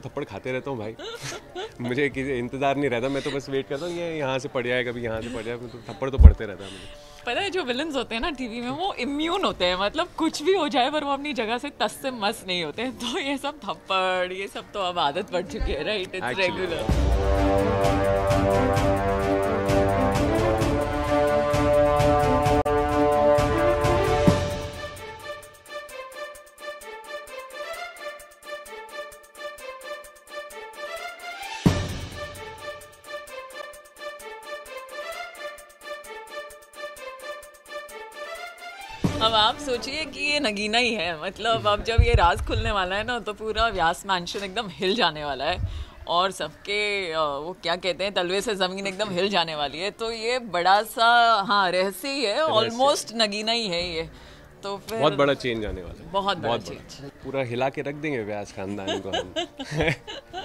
थप्पड़ खाते रहता हूँ भाई। मुझे किसी इंतज़ार नहीं रहता मैं तो बस वेट करता हूँ ये यहाँ से पड़ जाए कभी यहाँ से पड़ जाए तो थप्पड़ तो पड़ते रहता है मुझे। पता है जो विलन होते हैं ना टीवी में वो इम्यून होते हैं मतलब कुछ भी हो जाए पर वो अपनी जगह से तस से मस नहीं होते हैं। तो ये सब थप्पड़ ये सब तो अब आदत पड़ चुकी है राइट इट्स रेगुलर अब आप सोचिए कि ये नगीना ही है। मतलब अब जब ये राज खुलने वाला है ना तो पूरा व्यास मैंशन एकदम हिल जाने वाला है। और सबके वो क्या कहते हैं तलवे से ज़मीन एकदम हिल जाने वाली है। तो ये बड़ा सा हाँ रहस्य ही है। ऑलमोस्ट नगीना ही है ये। तो फिर बहुत बड़ा चेंज आने वाला है। बहुत बड़ा बहुत चेंज पूरा हिला के रख देंगे व्यास खानदान को हम।